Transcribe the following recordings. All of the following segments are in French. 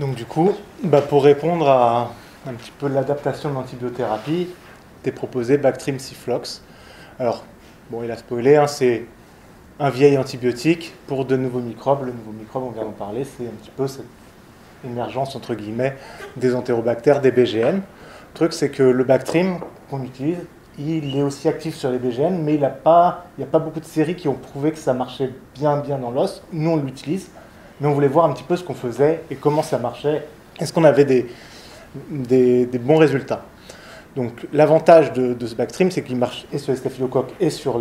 Donc du coup, bah, pour répondre à un petit peu l'adaptation de l'antibiothérapie, t'es proposé Bactrim Ciflox. Alors, bon, il a spoilé, hein, c'est un vieil antibiotique pour de nouveaux microbes. Le nouveau microbe, on vient d'en parler, c'est un petit peu cette émergence, entre guillemets, des entérobactères, des BGN. Le truc, c'est que le Bactrim qu'on utilise, il est aussi actif sur les BGN, mais il n'y a, pas, a pas beaucoup de séries qui ont prouvé que ça marchait bien, bien dans l'os. Nous, on l'utilise, mais on voulait voir un petit peu ce qu'on faisait et comment ça marchait. Est-ce qu'on avait des, bons résultats? Donc, l'avantage de, ce Bactrim, c'est qu'il marche et sur les staphylocoques et sur,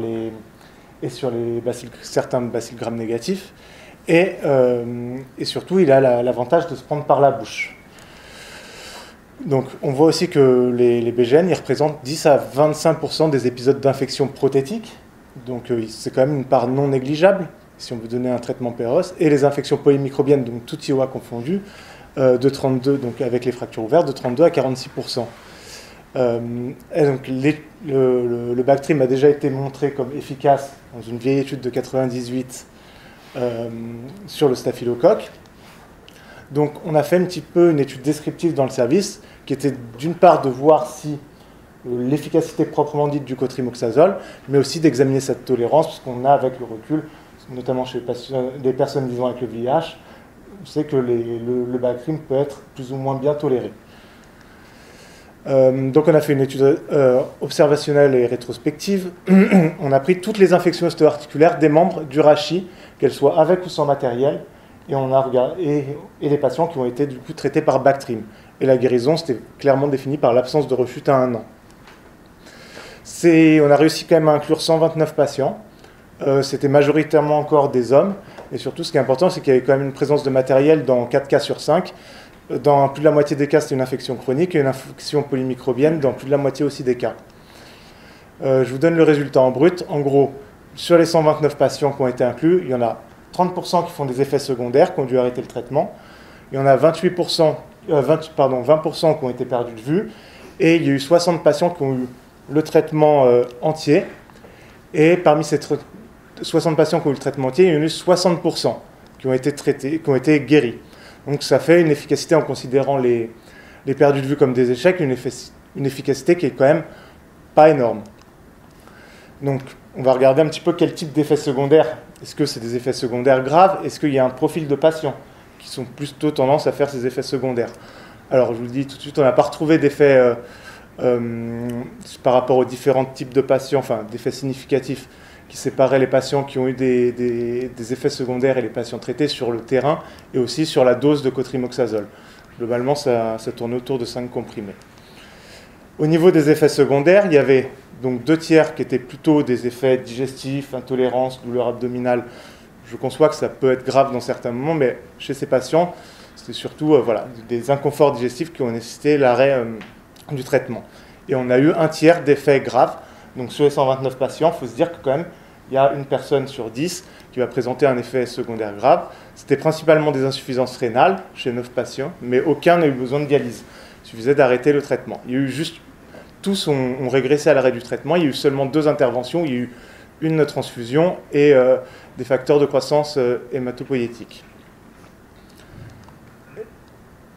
certains bacilles négatifs. Et, euh, et surtout, il a l'avantage de se prendre par la bouche. Donc, on voit aussi que les, BGN ils représentent 10 à 25% des épisodes d'infection prothétique. Donc, euh, c'est quand même une part non négligeable si on veut donner un traitement péros. Et les infections polymicrobiennes, donc tout IOA confondu, euh, de 32, donc avec les fractures ouvertes, de 32 à 46%. Euh, et donc le, le, Bactrim a déjà été montré comme efficace dans une vieille étude de 98 sur le staphylocoque. Donc on a fait un petit peu une étude descriptive dans le service qui était d'une part de voir si euh, l'efficacité proprement dite du cotrimoxazole, mais aussi d'examiner cette tolérance, parce qu'on a avec le recul, notamment chez les personnes vivant avec le VIH, on sait que le, le Bactrim peut être plus ou moins bien toléré. Euh, donc on a fait une étude euh, observationnelle et rétrospective. on a pris toutes les infections ostéo-articulaires des membres du rachis, qu'elles soient avec ou sans matériel, et, on a regardé, les patients qui ont été du coup traités par Bactrim. Et la guérison, c'était clairement défini par l'absence de refus à un an. On a réussi quand même à inclure 129 patients. Euh, c'était majoritairement encore des hommes. Et surtout, ce qui est important, c'est qu'il y avait quand même une présence de matériel dans 4 cas sur 5. Dans plus de la moitié des cas, c'était une infection chronique et une infection polymicrobienne dans plus de la moitié aussi des cas. Euh, je vous donne le résultat en brut. En gros, sur les 129 patients qui ont été inclus, il y en a 30% qui font des effets secondaires, qui ont dû arrêter le traitement. Il y en a 28%, 20, euh, pardon, 20% qui ont été perdus de vue. Et il y a eu 60 patients qui ont eu le traitement entier. Et parmi ces 60 patients qui ont eu le traitement entier, il y en a eu 60% qui ont été traités, ont été guéris. Donc ça fait une efficacité en considérant les, les perdus de vue comme des échecs, une, efficacité qui est quand même pas énorme. Donc on va regarder un petit peu quel type d'effets secondaires. Est-ce que c'est des effets secondaires graves? Est-ce qu'il y a un profil de patients qui sont plutôt tendance à faire ces effets secondaires? Alors je vous dis tout de suite, on n'a pas retrouvé d'effets euh, euh, par rapport aux différents types de patients, enfin d'effets significatifs qui séparaient les patients qui ont eu des, effets secondaires et les patients traités sur le terrain et aussi sur la dose de cotrimoxazole. Globalement, ça, ça tourne autour de 5 comprimés. Au niveau des effets secondaires, il y avait donc deux tiers qui étaient plutôt des effets digestifs, intolérance, douleur abdominale. Je conçois que ça peut être grave dans certains moments, mais chez ces patients, c'était surtout euh, des inconforts digestifs qui ont nécessité l'arrêt euh, du traitement. Et on a eu un tiers d'effets graves. Donc sur les 129 patients, il faut se dire que quand même, il y a une personne sur 10 qui va présenter un effet secondaire grave. C'était principalement des insuffisances rénales chez 9 patients, mais aucun n'a eu besoin de dialyse. Il suffisait d'arrêter le traitement. Il y a eu juste tous ont, régressé à l'arrêt du traitement. Il y a eu seulement deux interventions. Il y a eu une transfusion et euh, des facteurs de croissance euh, hématopoïétique.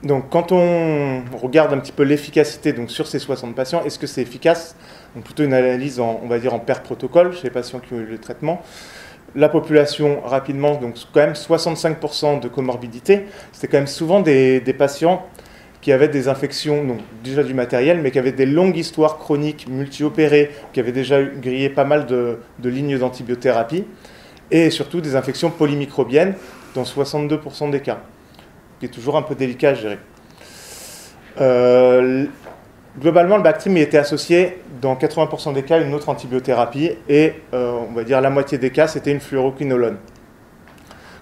Donc, quand on regarde un petit peu l'efficacité sur ces 60 patients, est-ce que c'est efficace? Donc, Plutôt une analyse, en, on va dire, en paire protocole chez les patients qui ont eu le traitement. La population, rapidement, donc quand même 65% de comorbidité. C'était quand même souvent des, des patients qui avaient des infections, donc déjà du matériel, mais qui avaient des longues histoires chroniques, multi-opérées, qui avaient déjà grillé pas mal de, lignes d'antibiothérapie, et surtout des infections polymicrobiennes dans 62% des cas, qui est toujours un peu délicat, je dirais. Euh, globalement, le Bactrim était associé dans 80% des cas à une autre antibiothérapie, et euh, on va dire la moitié des cas, c'était une fluoroquinolone.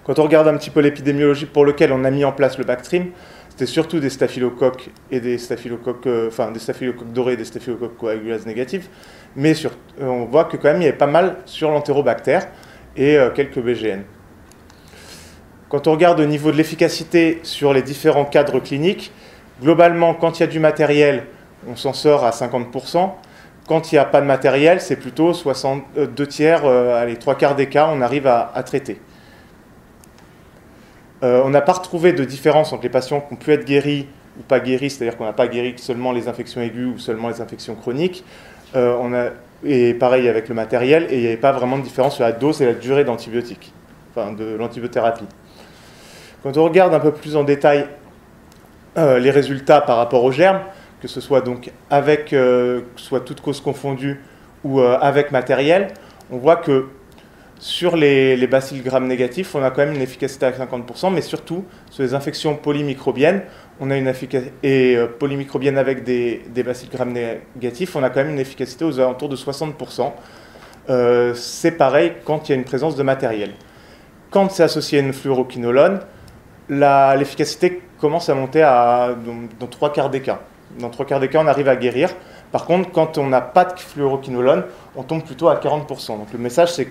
Quand on regarde un petit peu l'épidémiologie pour lequel on a mis en place le Bactrim, c'était surtout des staphylocoques et des staphylocoques, euh, enfin des staphylocoques dorés et des staphylocoques coagulases négatifs, mais on voit que quand même il y avait pas mal sur l'entérobactère et quelques BGN. Quand on regarde au niveau de l'efficacité sur les différents cadres cliniques, globalement, quand il y a du matériel, on s'en sort à 50%. Quand il n'y a pas de matériel, c'est plutôt 62 tiers, allez, trois quarts des cas, on arrive à traiter. on n'a pas retrouvé de différence entre les patients qui ont pu être guéris ou pas guéris, c'est-à-dire qu'on n'a pas guéri seulement les infections aiguës ou seulement les infections chroniques. on a, et pareil avec le matériel, et il n'y avait pas vraiment de différence sur la dose et la durée d'antibiotiques, enfin de l'antibiothérapie. Quand on regarde un peu plus en détail les résultats par rapport aux germes, que ce soit donc avec soit toute cause confondue ou avec matériel, on voit que sur les, les bacilles grammes négatifs, on a quand même une efficacité à 50%, mais surtout sur les infections polymicrobiennes, on a une efficacité, et euh, polymicrobiennes avec des, des bacilles grammes négatifs, on a quand même une efficacité aux alentours de 60%. Euh, c'est pareil quand il y a une présence de matériel. Quand c'est associé à une fluoroquinolone, l'efficacité commence à monter à, dans, trois quarts des cas. Dans trois quarts des cas, on arrive à guérir. Par contre, quand on n'a pas de fluoroquinolone, on tombe plutôt à 40%. Donc le message, c'est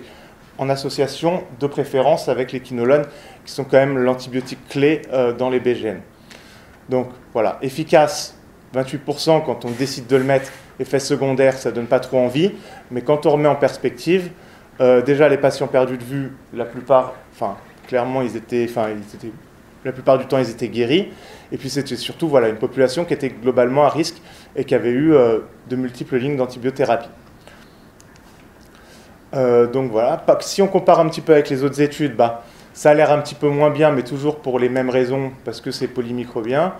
en association de préférence avec les quinolones, qui sont quand même l'antibiotique clé euh, dans les BGN. Donc voilà, efficace 28% quand on décide de le mettre, effet secondaire, ça ne donne pas trop envie, mais quand on remet en perspective, euh, déjà les patients perdus de vue, la plupart, enfin clairement ils étaient, ils étaient, la plupart du temps ils étaient guéris, et puis c'était surtout voilà une population qui était globalement à risque et qui avait eu euh, de multiples lignes d'antibiothérapie. Euh, donc voilà, si on compare un petit peu avec les autres études, bah, ça a l'air un petit peu moins bien, mais toujours pour les mêmes raisons, parce que c'est polymicrobien.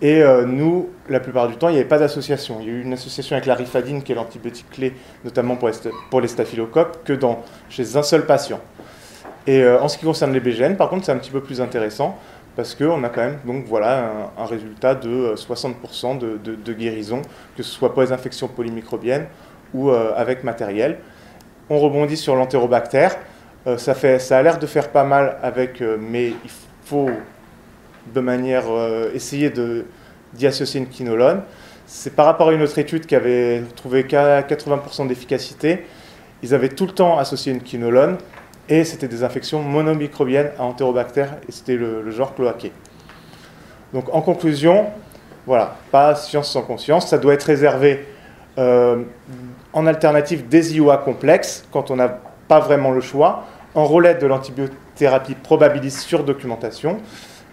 Et euh, nous, la plupart du temps, il n'y avait pas d'association. Il y a eu une association avec la rifadine, qui est l'antibiotique clé, notamment pour les, staphylocoques, que dans, chez un seul patient. Et en ce qui concerne les BGN, par contre, c'est un petit peu plus intéressant, parce qu'on a quand même donc, voilà, un, résultat de 60% de, de, guérison, que ce soit pour les infections polymicrobiennes ou avec matériel on rebondit sur l'entérobactère. Euh, ça, fait, ça a l'air de faire pas mal avec, euh, mais il faut de manière euh, essayer d'y associer une quinolone. C'est par rapport à une autre étude qui avait trouvé qu'à 80% d'efficacité. Ils avaient tout le temps associé une quinolone et c'était des infections monomicrobiennes à entérobactère et c'était le, genre cloaqué. Donc en conclusion, voilà, pas science sans conscience, ça doit être réservé en alternative des IOA complexes, quand on n'a pas vraiment le choix, en relais de l'antibiothérapie probabiliste sur documentation.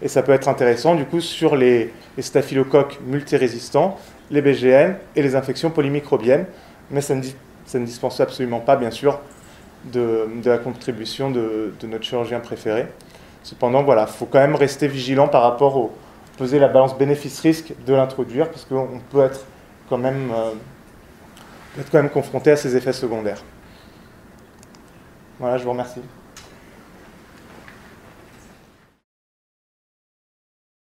Et ça peut être intéressant du coup sur les, staphylocoques multirésistants, les BGN et les infections polymicrobiennes. Mais ça ne, ça ne dispense absolument pas, bien sûr, de, la contribution de, notre chirurgien préféré. Cependant, voilà, il faut quand même rester vigilant par rapport au peser la balance bénéfice-risque de l'introduire, parce qu'on peut être quand même euh, être quand même confronté à ces effets secondaires. Voilà, je vous remercie.